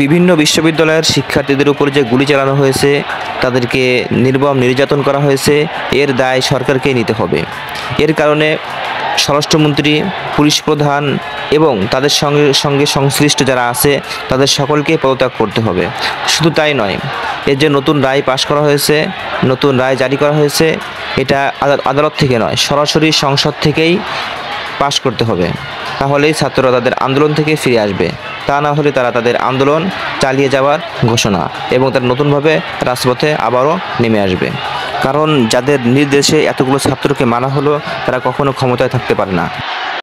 বিভিন্ন বিশ্ববিদ্যালয়ের শিক্ষার্থীদের উপর যে গুলি চালানো হয়েছে, তাদেরকে নির্মম নির্যাতন করা হয়েছে, এর দায় সরকারকেই নিতে হবে। এর কারণে স্বরাষ্ট্রমন্ত্রী, পুলিশ প্রধান এবং তাদের সঙ্গে সঙ্গে সংশ্লিষ্ট যারা আছে, তাদের সকলকে পদত্যাগ করতে হবে। শুধু তাই নয়, এর যে নতুন রায় পাশ করা হয়েছে, নতুন রায় জারি করা হয়েছে, এটা আদালত থেকে নয়, সরাসরি সংসদ থেকেই পাশ করতে হবে। তাহলেই ছাত্ররা তাদের আন্দোলন থেকে ফিরে আসবে। তা না হলে তারা তাদের আন্দোলন চালিয়ে যাওয়ার ঘোষণা এবং তারা নতুনভাবে রাজপথে আবারও নেমে আসবে। কারণ যাদের নির্দেশে এতগুলো ছাত্রকে মানা হলো, তারা কখনো ক্ষমতায় থাকতে পারে না।